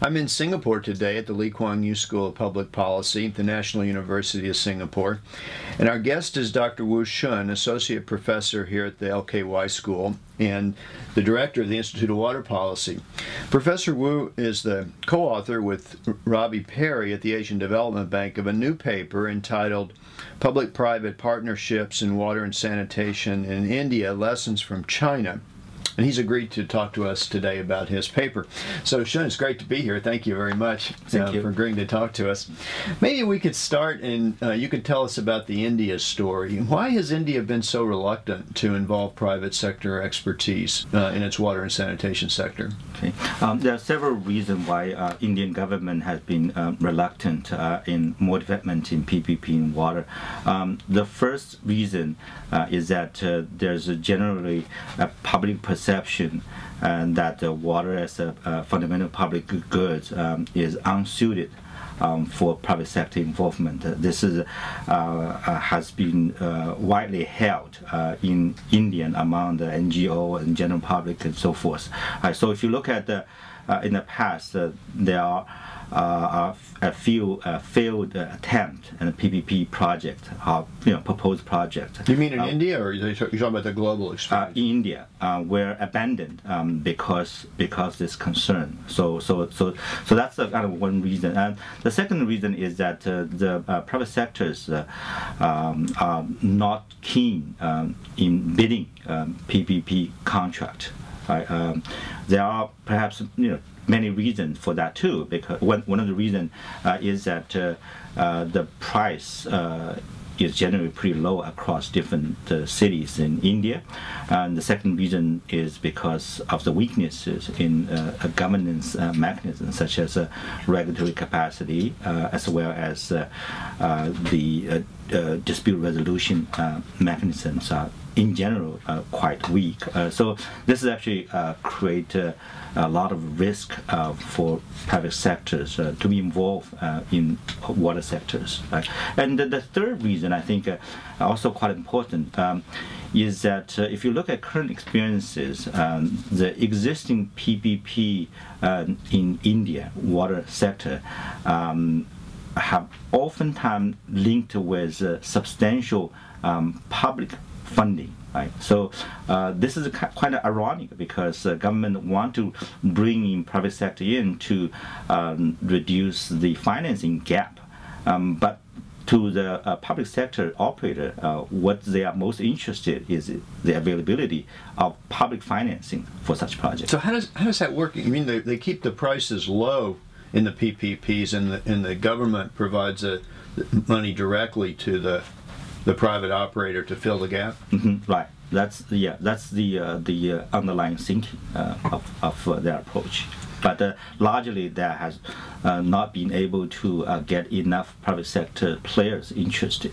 I'm in Singapore today at the Lee Kuan Yew School of Public Policy the National University of Singapore. And our guest is Dr. Wu Xun, Associate Professor here at the LKY School and the Director of the Institute of Water Policy. Professor Wu is the co-author with Robbie Perry at the Asian Development Bank of a new paper entitled Public-Private Partnerships in Water and Sanitation in India, Lessons from China and he's agreed to talk to us today about his paper. So, Xun, it's great to be here. Thank you very much uh, you. for agreeing to talk to us. Maybe we could start and uh, you could tell us about the India story. Why has India been so reluctant to involve private sector expertise uh, in its water and sanitation sector? Okay. Um, there are several reasons why uh, Indian government has been um, reluctant uh, in more development in PPP in water. Um, the first reason uh, is that there's generally a public perception perception and that water as a, a fundamental public good um, is unsuited um, for private sector involvement. Uh, this is, uh, uh, has been uh, widely held uh, in India among the NGO and general public and so forth. so if you look at the, uh, in the past, there are uh, a few uh, failed attempt and PPP project, uh, you know, proposed project. You mean in India, or you're talking about the global experience? in India, were abandoned um, because because this concern. So so so so that's kind of one reason. And the second reason is that the private sectors um, are not keen um, in bidding um, PPP contract. Um, there are perhaps you know many reasons for that too. Because one, one of the reasons uh, is that uh, uh, the price uh, is generally pretty low across different uh, cities in India. And the second reason is because of the weaknesses in uh, a governance mechanism, such as regulatory capacity, as well as the dispute resolution mechanisms are in general uh, quite weak. Uh, so this is actually uh, create a lot of risk for private sectors to be involved in water sectors. Right? And the, third reason I think also quite important um, is that if you look at current experiences, um, the existing PPP in India water sector um, have oftentimes linked with uh, substantial um, public funding. Right? So uh, this is kind of ironic because the government want to bring in private sector in to um, reduce the financing gap, um, but to the uh, public sector operator, uh, what they are most interested is the availability of public financing for such projects. So how does how does that work? You mean they, they keep the prices low in the PPPs, and the and the government provides a, money directly to the the private operator to fill the gap? Mm-hmm, right. That's yeah. That's the uh, the uh, underlying thinking uh, of of uh, their approach. But uh, largely, that has uh, not been able to get enough private sector players interested.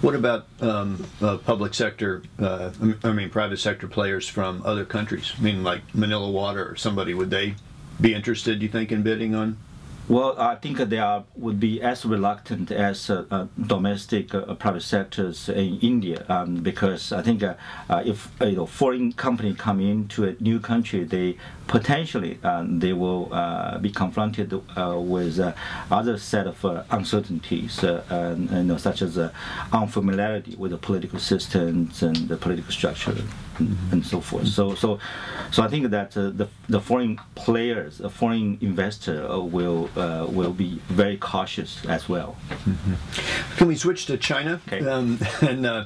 What about um, public sector? I mean, private sector players from other countries. I mean, like Manila Water or somebody. Would they be interested? Do you think in bidding on well, I think they are would be as reluctant as uh, uh, domestic uh, private sectors in India um, because I think uh, uh, if you know foreign company come into a new country, they potentially um, they will uh, be confronted with other set of uncertainties, and, you know, such as unfamiliarity with the political systems and the political structure mm-hmm. and so forth. So, so, so I think that uh, the the foreign players, the foreign investor uh, will uh, will be very cautious as well. Mm-hmm. Can we switch to China? Okay. Um, and uh,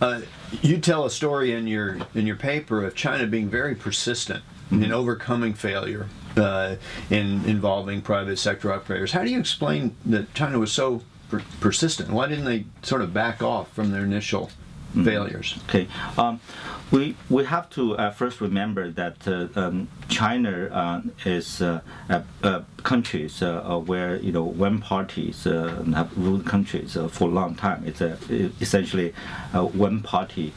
uh, you tell a story in your in your paper of China being very persistent mm-hmm. in overcoming failure. Uh, in involving private sector operators, how do you explain that China was so per- persistent? Why didn't they sort of back off from their initial mm-hmm. failures? Okay, um, we we have to uh, first remember that uh, um, China uh, is uh, a, a countries uh, where you know one parties uh, have ruled countries for a long time. It's a, essentially a one party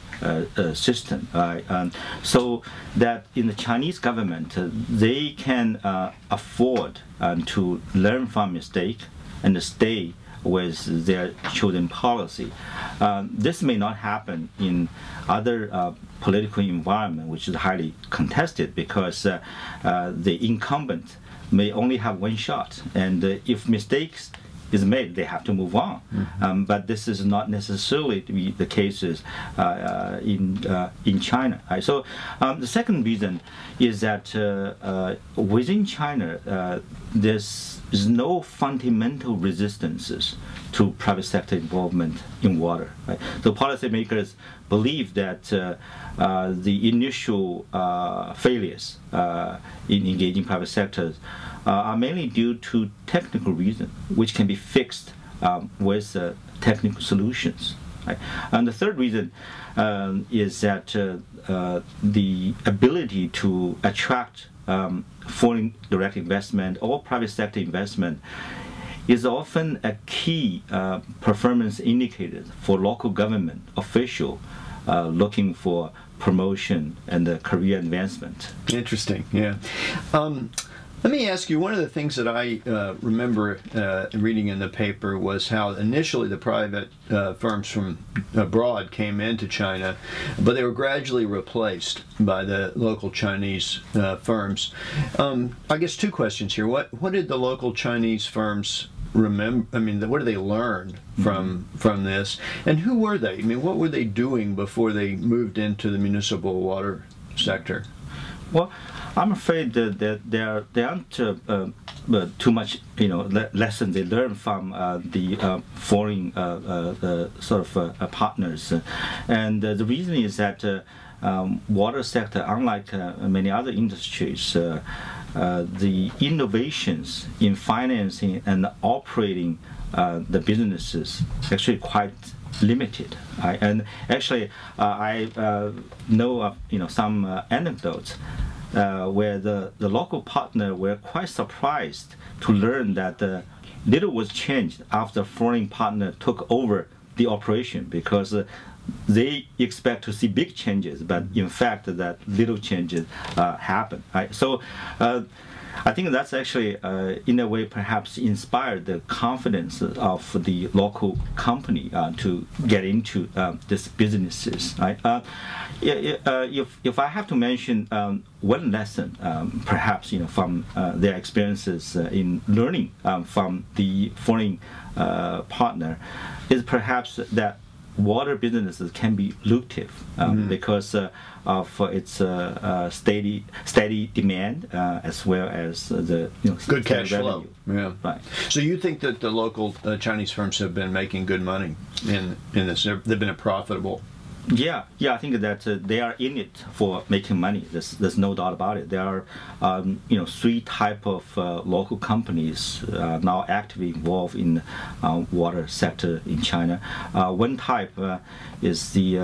system. Um, so that in the Chinese government, they can afford um, to learn from mistake and stay with their children policy. Um, this may not happen in other uh, political environment, which is highly contested because uh, uh, the incumbent may only have one shot, and uh, if mistakes is made, they have to move on. Mm-hmm. Um, but this is not necessarily to be the cases uh, uh, in uh, in China. Right? So um, the second reason is that uh, uh, within China, uh, there's no fundamental resistances to private sector involvement in water. Right? So policymakers believe that the initial failures in engaging private sectors uh, are mainly due to technical reasons, which can be fixed um, with uh, technical solutions. Right? And the third reason um, is that uh, uh, the ability to attract um, foreign direct investment or private sector investment is often a key uh, performance indicator for local government official uh, looking for promotion and career advancement. Interesting, yeah. Um, let me ask you one of the things that I uh, remember uh, reading in the paper was how initially the private uh, firms from abroad came into China, but they were gradually replaced by the local Chinese uh, firms. Um, I guess two questions here. What, what did the local Chinese firms remember i mean what did they learn from from this and who were they i mean what were they doing before they moved into the municipal water sector well I'm afraid that, that there there aren't uh, uh, too much you know le- lessons they learn from uh, the uh, foreign uh, uh, sort of partners, and the reason is that um, water sector, unlike many other industries. the innovations in financing and operating the businesses actually quite limited. and actually, I know of you know some anecdotes uh, where the, the local partner were quite surprised to learn that uh, little was changed after foreign partner took over the operation because uh, they expect to see big changes, but in fact that little changes uh, happen. Right? So uh, I think that's actually, uh, in a way, perhaps inspired the confidence of the local company uh, to get into uh, these businesses. Right? Uh, if if I have to mention um, one lesson, um, perhaps you know from uh, their experiences uh, in learning um, from the foreign partner, is perhaps that water businesses can be lucrative um, mm. because uh, of its uh, uh, steady steady demand uh, as well as the you know, good cash revenue. flow. Yeah. Right. So you think that the local uh, Chinese firms have been making good money in in this? They've been a profitable. Yeah, yeah, I think that uh, they are in it for making money. There's, there's no doubt about it. There are, um, you know, three type of uh, local companies uh, now actively involved in uh, water sector in China. Uh, one type uh, is the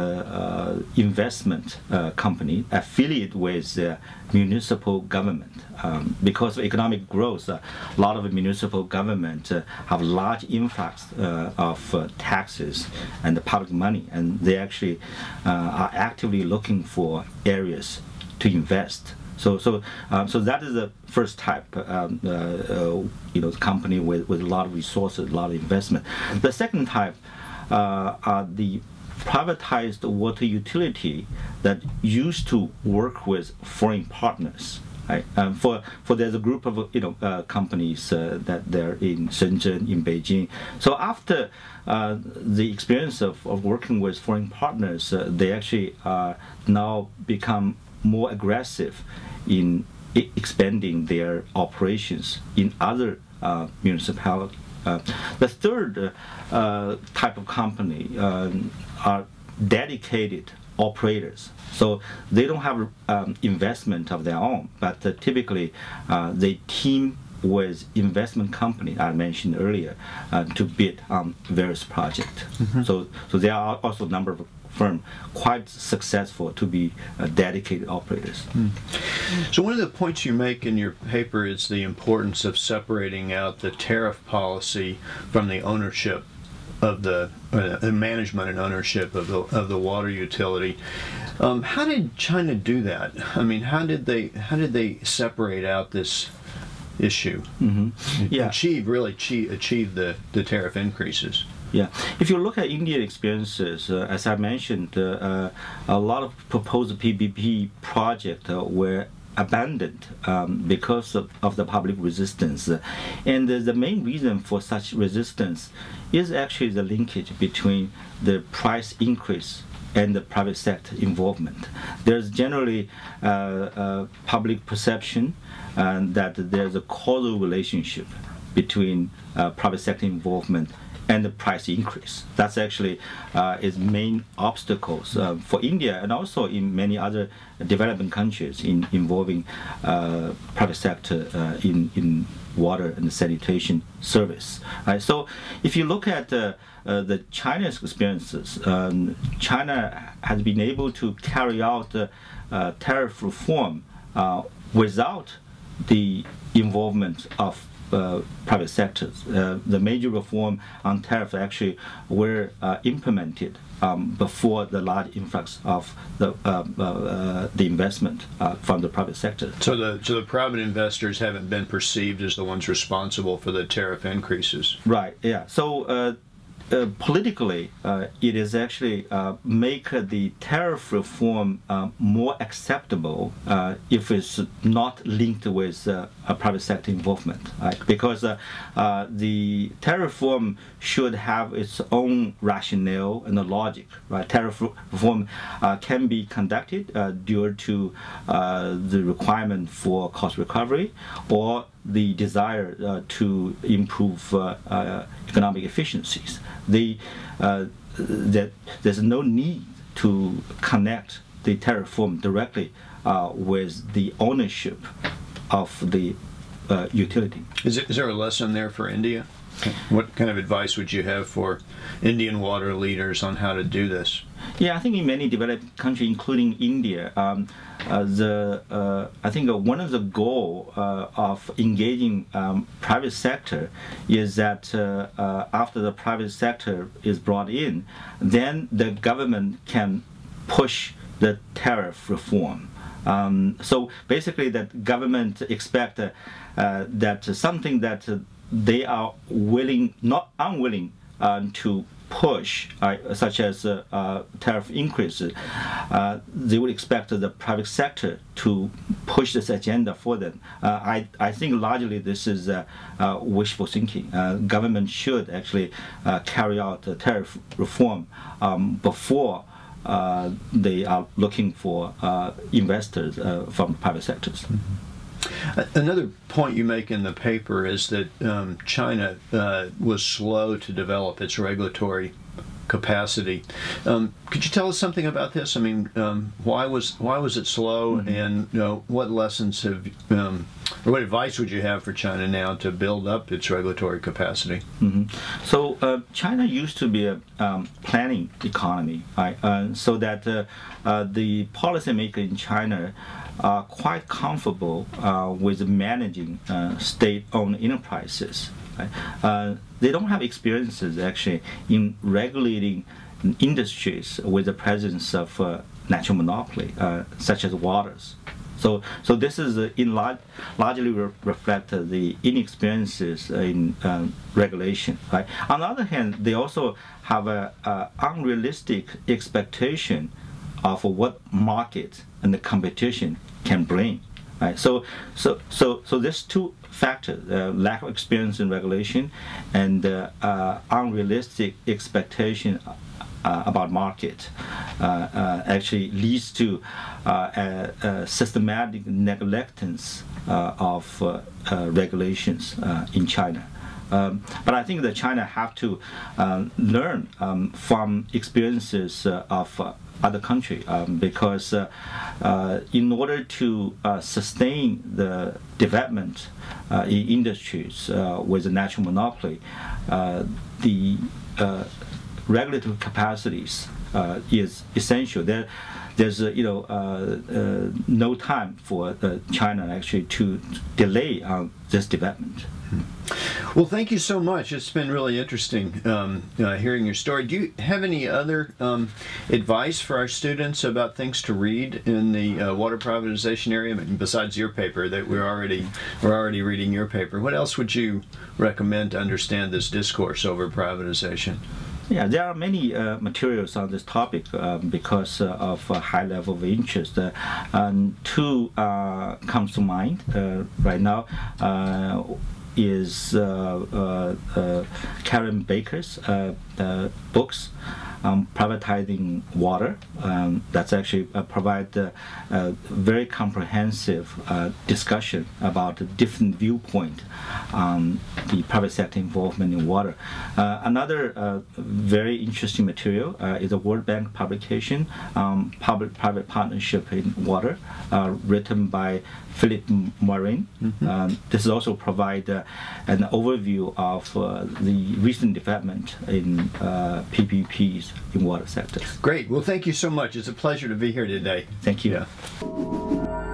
investment company affiliated with the municipal government. Um, because of economic growth, a lot of municipal government have large influx of taxes and the public money, and they actually are actively looking for areas to invest. So, so, um, so that is the first type, um, uh, uh, you know, company with, with a lot of resources, a lot of investment. The second type uh, are the privatized water utility that used to work with foreign partners. Right? Um, for for there's a group of you know uh, companies uh, that they're in Shenzhen, in Beijing. So after uh, the experience of, of working with foreign partners, uh, they actually uh, now become more aggressive in expanding their operations in other uh, municipalities. the third type of company are dedicated operators. So they don't have um, investment of their own, but uh, typically uh, they team with investment company I mentioned earlier uh, to bid on various projects. Mm-hmm. So so there are also a number of firms quite successful to be uh, dedicated operators. Mm. So one of the points you make in your paper is the importance of separating out the tariff policy from the ownership of the, uh, management and ownership of the of the water utility. Um, how did China do that? I mean, how did they how did they separate out this issue? Mm-hmm. Yeah, achieve really achieve, achieve the the tariff increases. Yeah, if you look at Indian experiences, uh, as I mentioned, uh, uh, a lot of proposed PPP projects uh, were abandoned um, because of, of, the public resistance. And the main reason for such resistance is actually the linkage between the price increase and the private sector involvement. There's generally uh, public perception uh, that there's a causal relationship between uh, private sector involvement and the price increase. That's actually uh, its main obstacles uh, for India and also in many other developing countries in involving uh, private sector uh, in, in water and sanitation service. Right? So if you look at uh, uh, the China's experiences, um, China has been able to carry out tariff reform without the involvement of uh, private sectors. Uh, the major reform on tariffs actually were uh, implemented um, before the large influx of the uh, uh, the investment uh, from the private sector. So the so the private investors haven't been perceived as the ones responsible for the tariff increases. Right. Yeah. So uh, politically, uh, it is actually uh, make the tariff reform uh, more acceptable uh, if it's not linked with a private sector involvement, right? Because the tariff reform should have its own rationale and logic, right? Tariff reform can be conducted due to the requirement for cost recovery or the desire uh, to improve uh, uh, economic efficiencies. The, that there's no need to connect the tariff reform directly with the ownership of the utility. Is, it, is there a lesson there for India? What kind of advice would you have for Indian water leaders on how to do this? Yeah, I think in many developed countries, including India, um, uh, the uh, I think one of the goal uh, of engaging um, private sector is that uh, uh, after the private sector is brought in, then the government can push the tariff reform. Um, so basically, that government expect uh, that something that they are willing, not unwilling, um, to push, uh, such as uh, uh, tariff increases, uh, they would expect the private sector to push this agenda for them. Uh, I, I think largely this is uh, wishful thinking. government should actually carry out tariff reform um, before they are looking for investors from private sectors. Mm -hmm. Another point you make in the paper is that um, China uh, was slow to develop its regulatory capacity. Um, could you tell us something about this? I mean, um, why was why was it slow, mm-hmm. and you know, what lessons have um, or what advice would you have for China now to build up its regulatory capacity? Mm-hmm. So uh, China used to be a um, planning economy, right? Uh, so that uh, uh the policymaker in China are quite comfortable uh, with managing uh, state-owned enterprises. Right? Uh, they don't have experiences actually in regulating industries with the presence of uh, natural monopoly, uh, such as waters. So, so this is uh, in large, largely re reflect the inexperiences in um, regulation. Right. On the other hand, they also have a, a unrealistic expectation of what market and the competition can bring. Right? So, so, so, so there's two factors: uh, lack of experience in regulation and uh, uh, unrealistic expectation uh, about market. Uh, uh, actually leads to a, a, systematic neglectance of regulations in China. Um, but I think that China have to learn um, from experiences of other country um, because uh, uh, in order to uh, sustain the development uh, in industries uh, with a natural monopoly, uh, the regulatory capacities is essential. There, there's you know no time for China actually to delay this development. Well, thank you so much. It's been really interesting um, uh, hearing your story. Do you have any other um, advice for our students about things to read in the uh, water privatization area? Besides your paper, that we're already we're already reading your paper. What else would you recommend to understand this discourse over privatization? Yeah, there are many uh, materials on this topic um, because uh, of a high level of interest. Uh, and two uh, comes to mind uh, right now uh, is Karen Bakker's books um, privatizing water. Um, that's actually uh, provide a, a very comprehensive uh, discussion about the different viewpoint on the private sector involvement in water. Uh, another uh, very interesting material uh, is a World Bank publication, um, Public-Private Partnership in Water, uh, written by Philip Marin. Mm-hmm. Um, this is also provide an overview of the recent development in PPPs in water sectors. Great. Well, thank you so much. It's a pleasure to be here today. Thank you. Yeah.